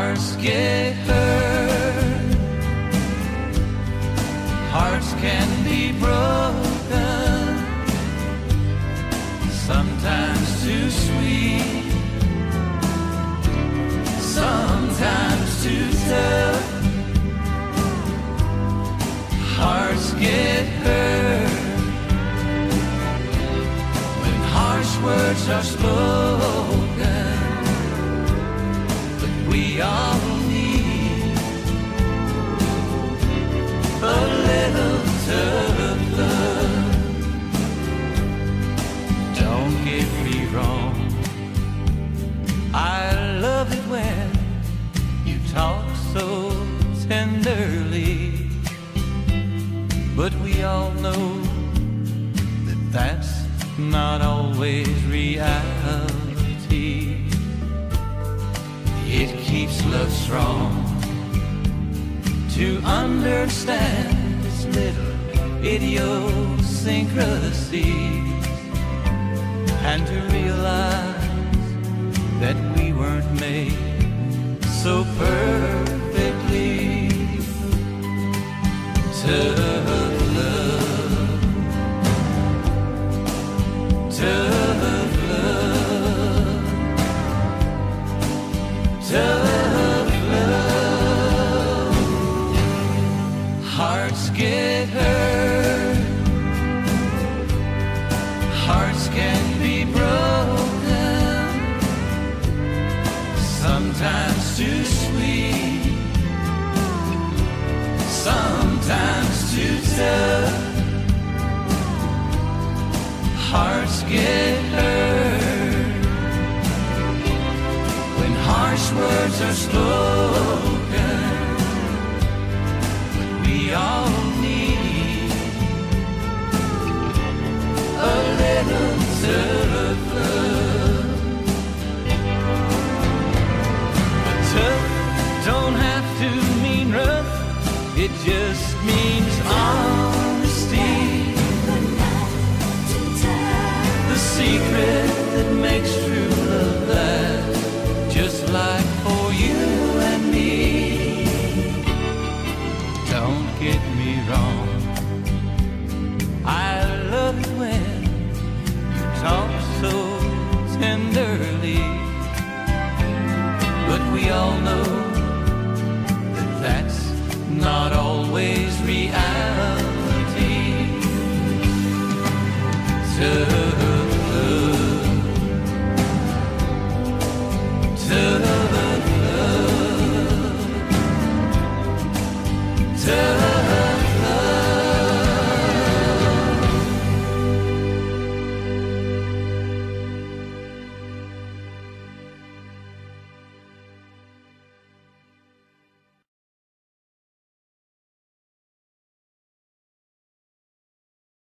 Hearts get hurt, hearts can be broken, sometimes too sweet, sometimes too tough. Hearts get hurt when harsh words are spoken. But we all know that that's not always reality. It keeps love strong to understand its little idiosyncrasies and to realize that we weren't made so perfectly hearts can be broken, sometimes too sweet sometimes too tough. Hearts get hurt when harsh words are spoken. We all It just means honesty. The secret that makes true love last, just like for you and me. Don't get me wrong. I love it when you talk so tenderly. But we all know that that's not all.